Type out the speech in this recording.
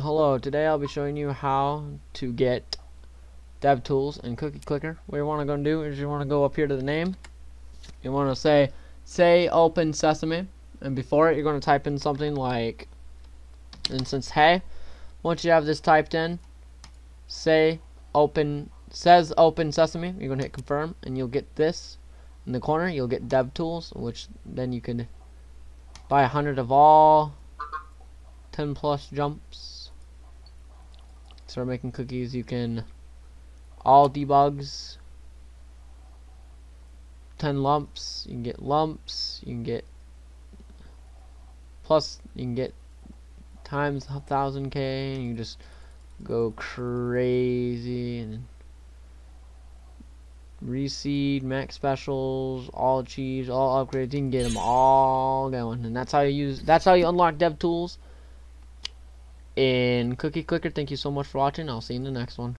Hello, today I'll be showing you how to get DevTools and Cookie Clicker. What you want to go and do is you want to go up here to the name. You want to say, say open sesame. And before it, you're going to type in something like, instance, hey. Once you have this typed in, say open, says open sesame. You're going to hit confirm and you'll get this. In the corner, you'll get DevTools, which then you can buy a hundred of all 10 plus lumps start making cookies you can all debugs. 10 lumps you can get lumps you can get plus you can get times a thousand K and you just go crazy and reseed max specials all cheese all upgrades you can get them all going. And that's how you use that's how you unlock dev tools in cookie clicker thank you so much for watching. I'll see you in the next one